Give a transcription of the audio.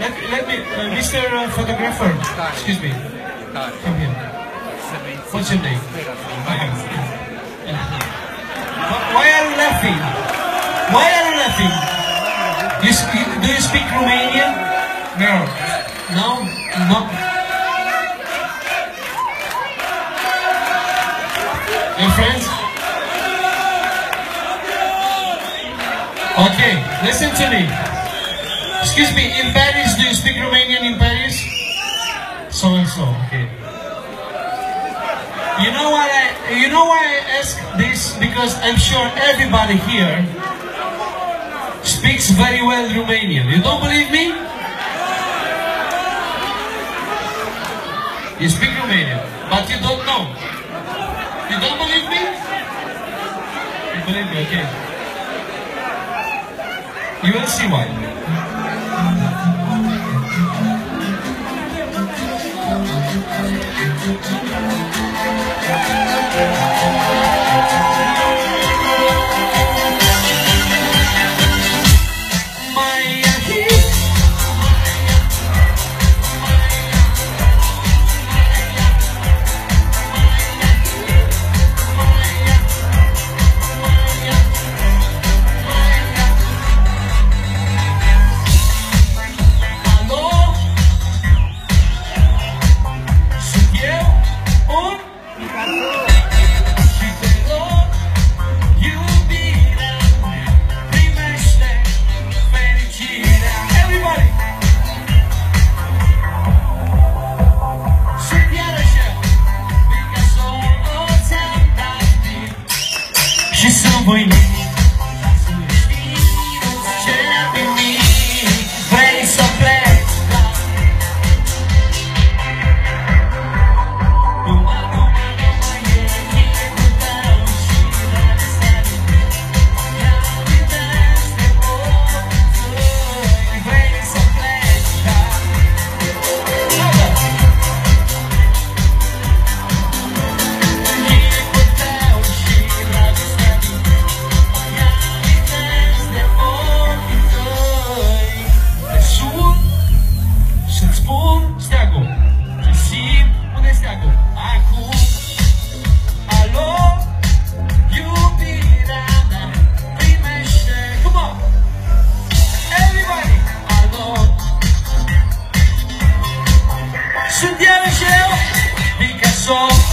let, let me, uh, Mr. uh, Photographer, excuse me, come here. What's your name? Why are you laughing? Why are you laughing? You, you, do you speak Romanian? No. No? No. Your friends? Okay, listen to me. Excuse me, in Paris, do you speak Romanian in Paris? So and so, okay. You know why I you know why I ask this? Because I'm sure everybody here speaks very well Romanian. You don't believe me? You speak Romanian, but you don't know. You don't believe me? You believe me, okay. You will see why. muy. song.